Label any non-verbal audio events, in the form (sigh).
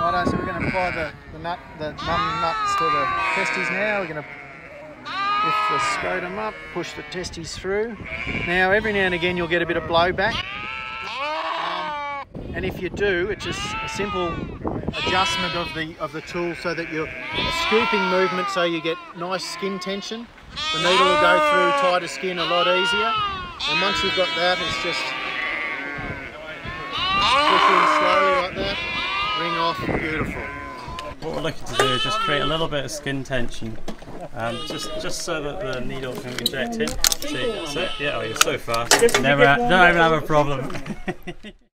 Righto, so we're going to apply the, the nut, the Numnuts to the testes now. We're going to lift the scrotum up, push the testes through. Now, every now and again, you'll get a bit of blowback. Um, and if you do, it's just a simple adjustment of the of the tool so that you're a scooping movement so you get nice skin tension. The needle will go through tighter skin a lot easier. And once you've got that, it's just push in slowly like that, ring beautiful. What we're looking to do is just create a little bit of skin tension, um, just just so that the needle can inject in. See, that's it. Yeah, oh, you're so fast. Never, ha- don't even have a problem. (laughs)